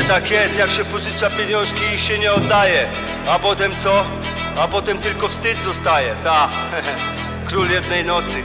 tak jest, jak się pożycza pieniążki i się nie oddaje A potem co? A potem tylko wstyd zostaje, ta Król jednej nocy.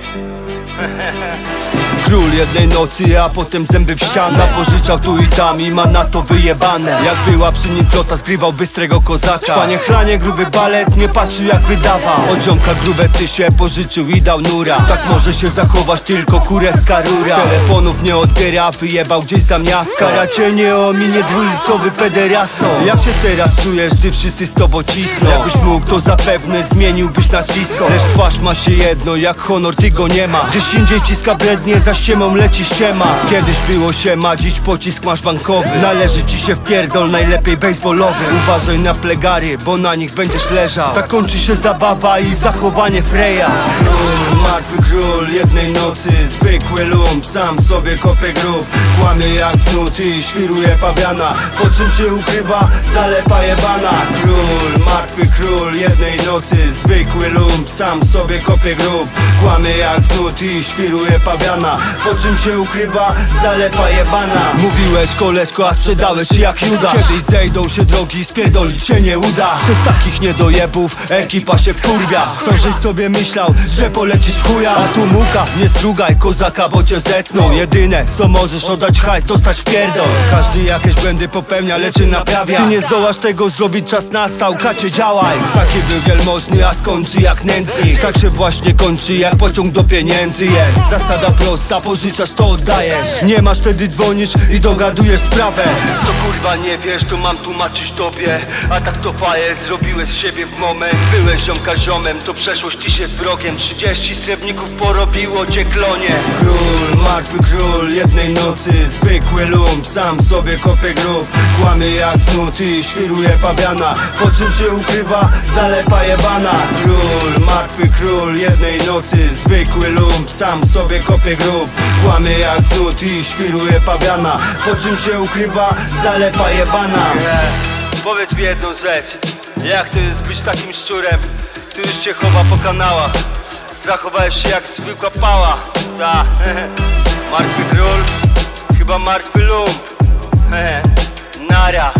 Król jednej nocy, a potem zęby w ścianę. Pożyczał tu i tam i ma na to wyjebane. Jak była przy nim flota, zgrywał bystrego kozaka. Panie chranie, gruby balet, nie patrzył jak wydawał. Od ziomka grube tysie pożyczył i dał nura. Tak może się zachować tylko kureska rura. Telefonów nie odbiera, wyjebał gdzieś za miasto. Kara cię nie ominie dwulicowy pederasto. Jak się teraz czujesz, gdy wszyscy z tobą cisną? Jakbyś mógł, to zapewne zmieniłbyś nazwisko. Lecz twarz ma się jedno, jak honor ty go nie ma. Gdzieś indziej wciska brednie, za ściemą leci ściema. Kiedyś było się ma, dziś pocisk masz bankowy. Należy ci się wpierdol, najlepiej baseballowy Uważaj na plegary, bo na nich będziesz leżał. Tak kończy się zabawa i zachowanie Freya. Król, martwy król jednej nocy Zwykły lump, sam sobie kopie grób. Kłamie jak znuty i świruje pawiana. Po czym się ukrywa zalepa jebana. Król, martwy król jednej nocy Zwykły lump, sam sobie kopie grób. Kłamie jak znuty i świruje pawiana. Po czym się ukrywa zalepa jebana. Mówiłeś koleżko, a sprzedałeś jak Judasz. Kiedyś zejdą się drogi, spierdolić się nie uda. Przez takich niedojebów ekipa się wkurwia. Co żeś sobie myślał, że polecisz w chuja? A tu muka, nie strugaj kozaka, bo cię zetną. Jedyne co możesz oddać hajs, dostać w pierdol. Każdy jakieś błędy popełnia, lecz naprawia. Ty nie zdołasz tego zrobić, czas nastał, kacie działaj. Taki był wielmożny, a skończy jak nędznik. Tak się właśnie kończy, jak pociąg do pieniędzy jest. Zasada prosta, pożyczasz to oddajesz. Nie masz wtedy dzwonisz i dogadujesz sprawę. To kurwa nie wiesz, to mam tłumaczyć tobie. A tak to faję, zrobiłeś z siebie w moment. Byłeś ziomka ziomem, to przeszłość ci się z wrogiem. 30 srebrników porobiło cię klonie. Król, martwy król jednej nocy Zwykły lump, sam sobie kopie grób Kłamie jak znuty i świruje pawiana. Po czym się ukrywa zalepa jebana. Król, martwy król jednej nocy Zwykły lump, sam sobie kopie grób. Kłamie jak znuty i świruje pawiana. Po czym się ukrywa zalepa jebana. Powiedz mi jedną rzecz. Jak to jest być takim szczurem? Który cię chowa po kanałach. Zachowałeś się jak zwykła pała. Ta, martwy król? Chyba martwy lump. Nara